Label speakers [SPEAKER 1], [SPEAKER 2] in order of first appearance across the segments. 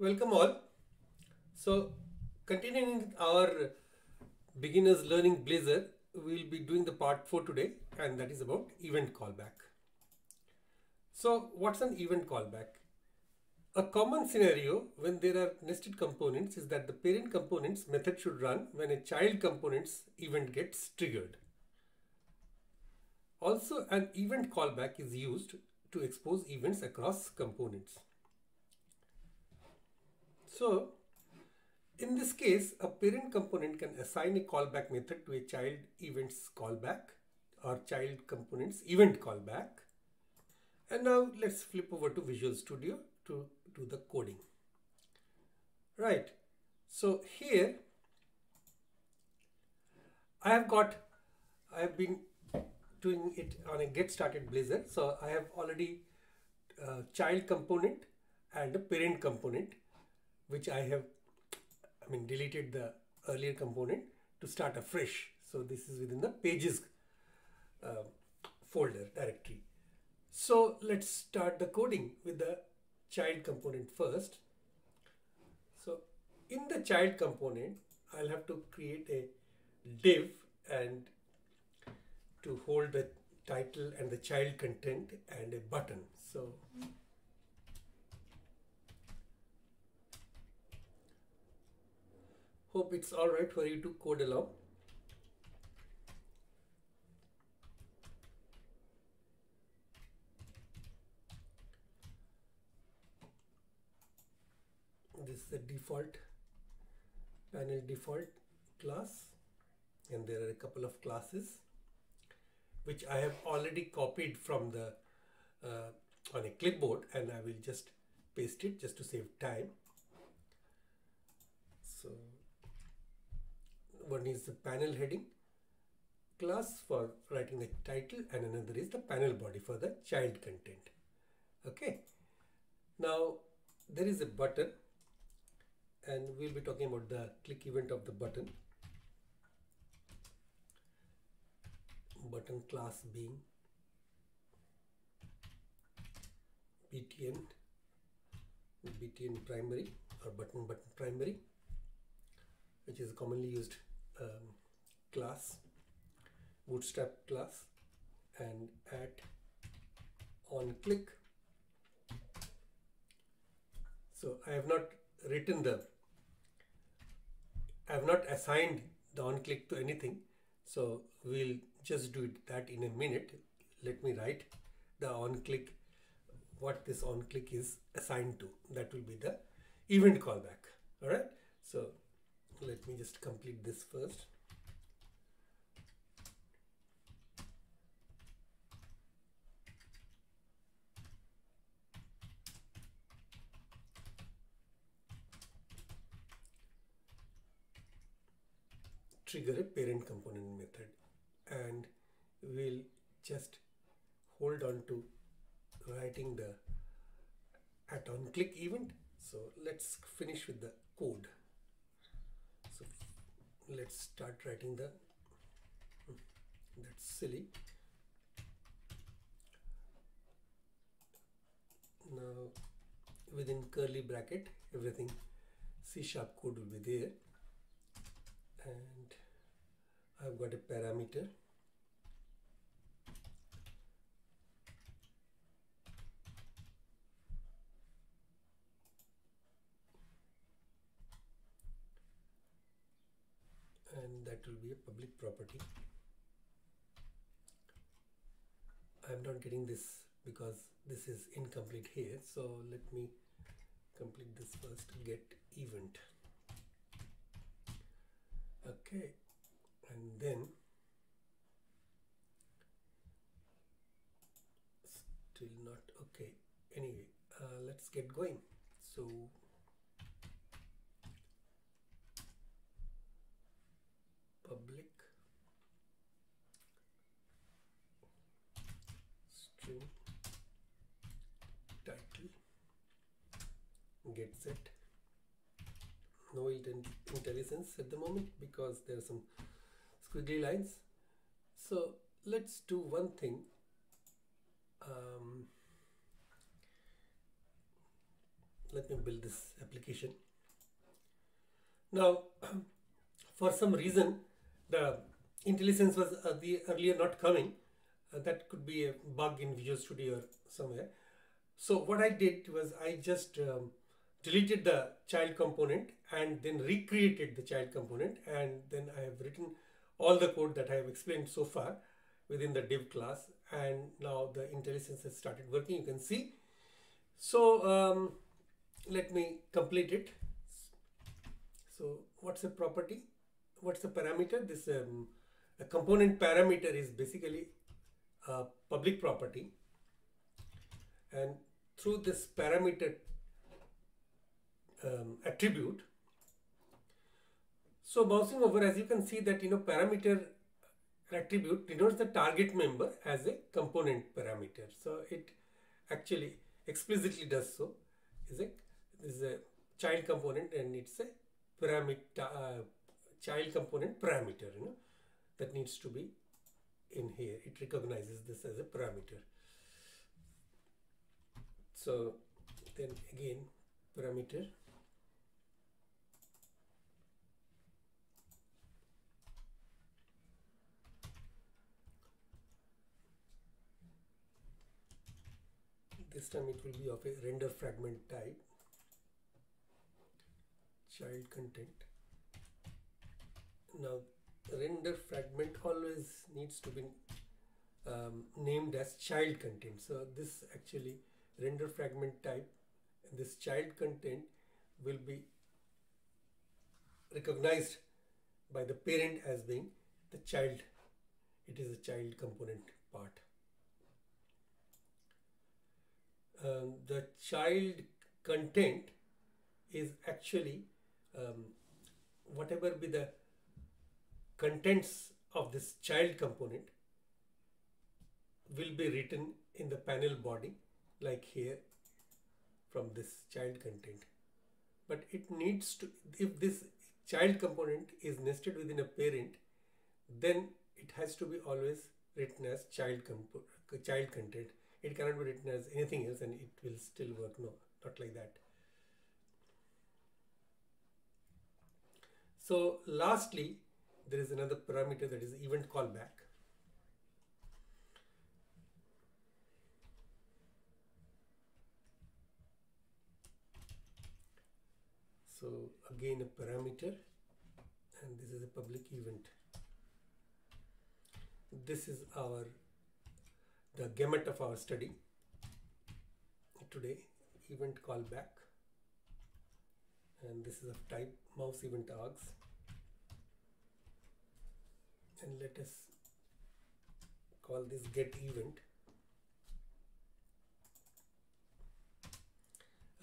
[SPEAKER 1] Welcome all. So, continuing our beginners learning Blazor, we will be doing the part 4 today and that is about event callback. So, what's an event callback? A common scenario when there are nested components is that the parent component's method should run when a child component's event gets triggered. Also, an event callback is used to expose events across components. So, in this case, a parent component can assign a callback method to a child events callback or child components event callback. And now let's flip over to Visual Studio to do the coding. Right. So here I have got, I have been doing it on a get started Blazor. So I have already uh, child component and a parent component which I have I mean deleted the earlier component to start afresh. So this is within the pages uh, folder directory. So let's start the coding with the child component first. So in the child component, I'll have to create a div and to hold the title and the child content and a button. So Hope it's alright for you to code along. This is the default panel default class and there are a couple of classes which I have already copied from the uh, on a clipboard and I will just paste it just to save time. So one is the panel heading. Class for writing the title and another is the panel body for the child content. Okay. Now there is a button and we'll be talking about the click event of the button. Button class being btn btn primary or button button primary which is commonly used um, class bootstrap class and at on click. So I have not written the I have not assigned the on click to anything. So we'll just do it that in a minute. Let me write the on click what this on click is assigned to. That will be the event callback. All right? So let me just complete this first. Trigger a parent component method and we'll just hold on to writing the at on click event. So let's finish with the code let's start writing the that's silly. Now within curly bracket everything C sharp code will be there. And I've got a parameter and will be a public property. I'm not getting this because this is incomplete here so let me complete this first get event. Okay and then still not okay. Anyway uh, let's get going. So public string title get set no At the moment because there are some squiggly lines so let's do one thing um, let me build this application. Now, for some reason, the IntelliSense was uh, the earlier not coming. Uh, that could be a bug in Visual Studio or somewhere. So what I did was I just um, deleted the child component and then recreated the child component. And then I have written all the code that I have explained so far within the div class. And now the IntelliSense has started working you can see. So um, let me complete it. So what's the property? What's the parameter? This um, a component parameter is basically a public property. And through this parameter um, attribute. So bouncing over as you can see that you know parameter attribute denotes the target member as a component parameter. So it actually explicitly does so. Is this is a child component and it's a parameter uh, child component parameter you know that needs to be in here. It recognizes this as a parameter. So then again parameter this time it will be of a render fragment type. Child content. Now render fragment always needs to be um, named as child content. So this actually render fragment type this child content will be recognized by the parent as being the child. It is a child component part um, the child content is actually um, whatever be the contents of this child component will be written in the panel body like here from this child content. But it needs to if this child component is nested within a parent then it has to be always written as child child content it cannot be written as anything else and it will still work. No not like that. So lastly there is another parameter that is event callback. So again a parameter and this is a public event. This is our the gamut of our study. Today event callback. And this is of type mouse event args. And let us call this get event.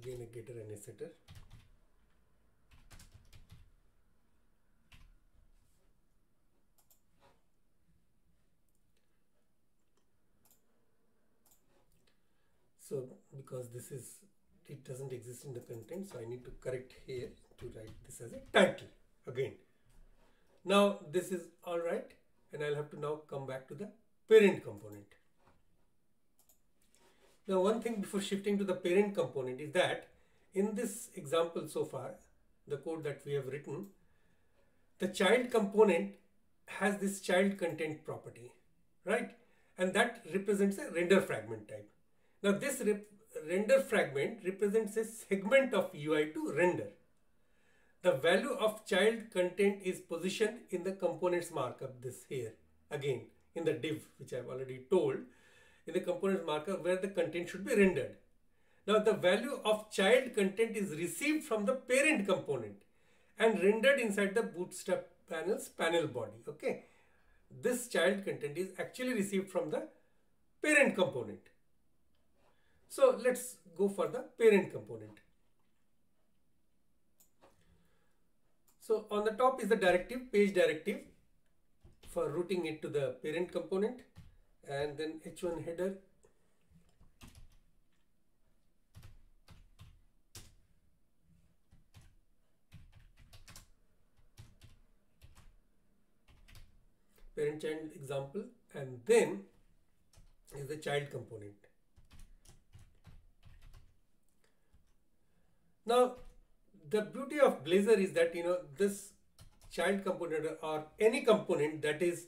[SPEAKER 1] Again a getter and a setter so because this is it doesn't exist in the content so I need to correct here to write this as a title again. Now this is all right and I'll have to now come back to the parent component. Now one thing before shifting to the parent component is that in this example so far the code that we have written the child component has this child content property right? And that represents a render fragment type now this render fragment represents a segment of UI to render. The value of child content is positioned in the components markup this here again in the div which I have already told in the components markup where the content should be rendered. Now the value of child content is received from the parent component and rendered inside the bootstrap panel's panel body. Okay. This child content is actually received from the parent component. So let's go for the parent component. So on the top is the directive, page directive for routing it to the parent component. And then h1 header. Parent child example. And then is the child component Now, the beauty of Blazor is that you know this child component or any component that is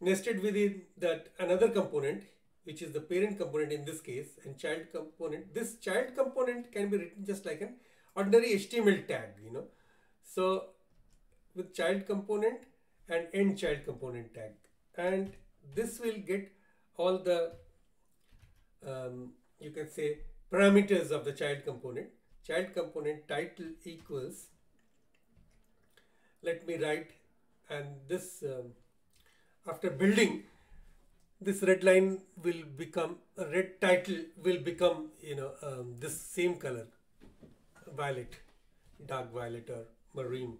[SPEAKER 1] nested within that another component which is the parent component in this case and child component this child component can be written just like an ordinary html tag you know. So with child component and end child component tag. And this will get all the um, you can say parameters of the child component child component title equals let me write and this um, after building this red line will become a red title will become you know um, this same color violet dark violet or marine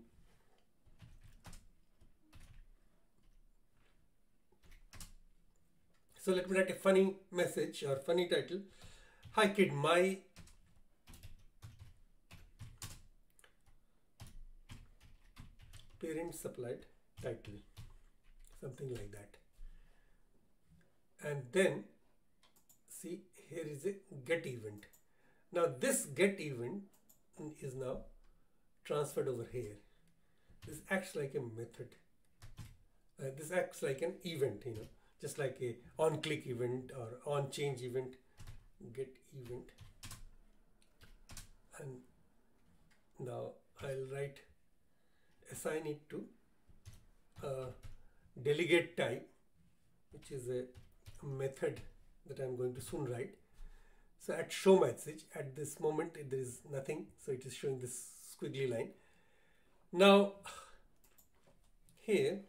[SPEAKER 1] so let me write a funny message or funny title. Hi kid my parent supplied title something like that. And then see here is a get event. Now this get event is now transferred over here. This acts like a method. Uh, this acts like an event you know just like a on click event or on change event get event. And now I'll write assign it to uh, delegate type which is a method that I'm going to soon write. So at show message at this moment there is nothing. So it is showing this squiggly line. Now here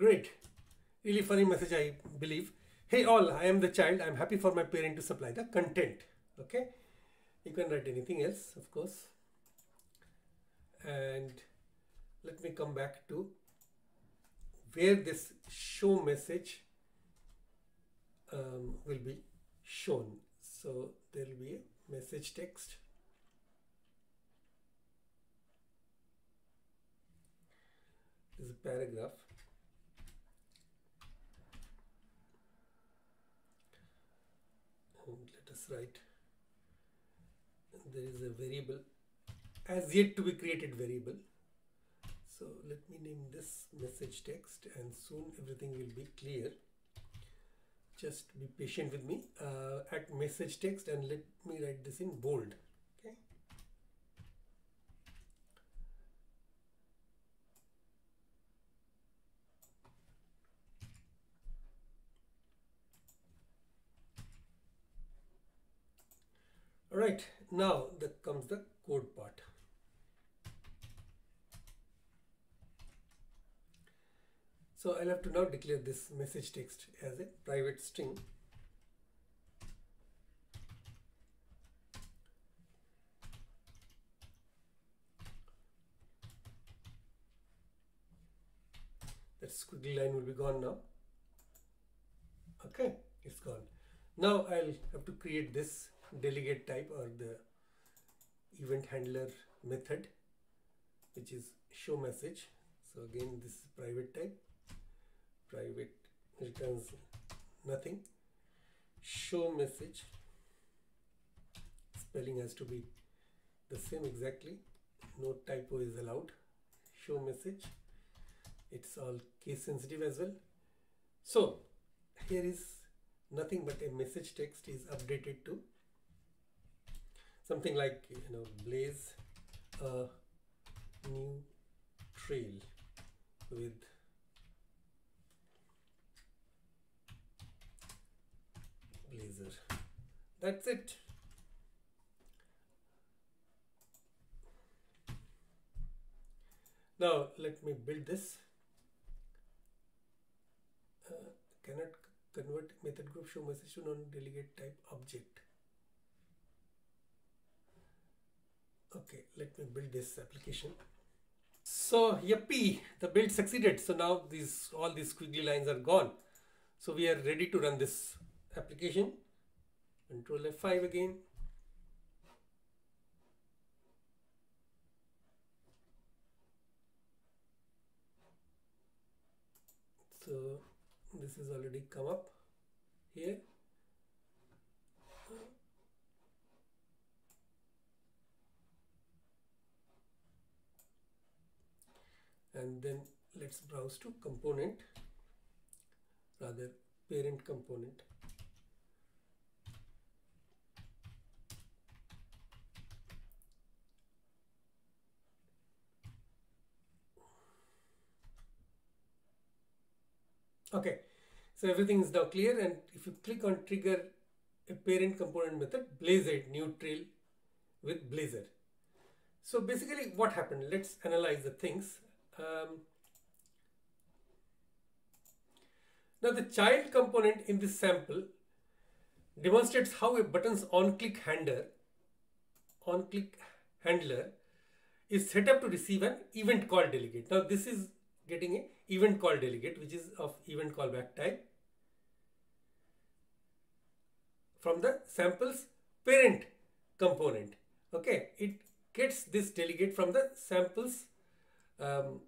[SPEAKER 1] Great. Really funny message, I believe. Hey all, I am the child. I'm happy for my parent to supply the content. Okay. You can write anything else, of course. And let me come back to where this show message um, will be shown. So there will be a message text. This is a paragraph let us write. There is a variable as yet to be created variable. So let me name this message text and soon everything will be clear. Just be patient with me uh, at message text and let me write this in bold right now that comes the code part. So I'll have to now declare this message text as a private string. That squiggly line will be gone now. Okay it's gone. Now I'll have to create this delegate type or the event handler method which is show message. So again this is private type. Private returns nothing. Show message. Spelling has to be the same exactly. No typo is allowed. Show message. It's all case sensitive as well. So here is nothing but a message text is updated to something like you know blaze a new trail with Blazor. That's it. Now let me build this. Uh, cannot convert method group show message to non-delegate type object Okay, let me build this application. So yippee, the build succeeded. So now these all these squiggly lines are gone. So we are ready to run this application. Control F5 again. So this is already come up here. And then let's browse to component rather parent component. Okay so everything is now clear. And if you click on trigger a parent component method blazor new trail with blazor. So basically what happened? Let's analyze the things um, now the child component in this sample demonstrates how a button's on-click handler on-click handler is set up to receive an event call delegate. Now this is getting a event call delegate which is of event callback type from the sample's parent component. Okay, it gets this delegate from the sample's um,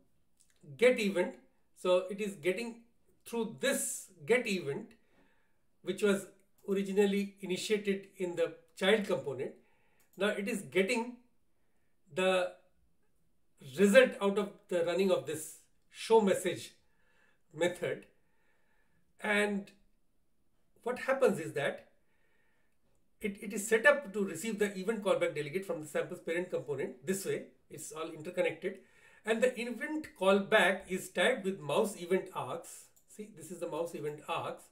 [SPEAKER 1] get event. So it is getting through this get event, which was originally initiated in the child component. Now it is getting the result out of the running of this show message method. And what happens is that it, it is set up to receive the event callback delegate from the sample's parent component this way. It's all interconnected and the event callback is tagged with mouse event args. See, this is the mouse event args,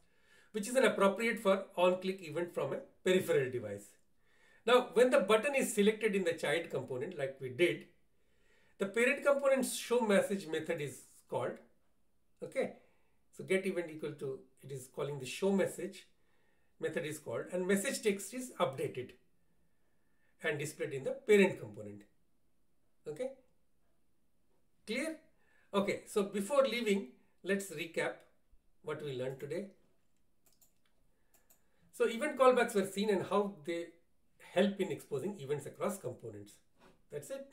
[SPEAKER 1] which is an appropriate for on-click event from a peripheral device. Now, when the button is selected in the child component, like we did, the parent component's show message method is called. Okay, so get event equal to it is calling the show message method is called, and message text is updated and displayed in the parent component. Okay. Clear? Okay, so before leaving, let's recap what we learned today. So event callbacks were seen and how they help in exposing events across components. That's it.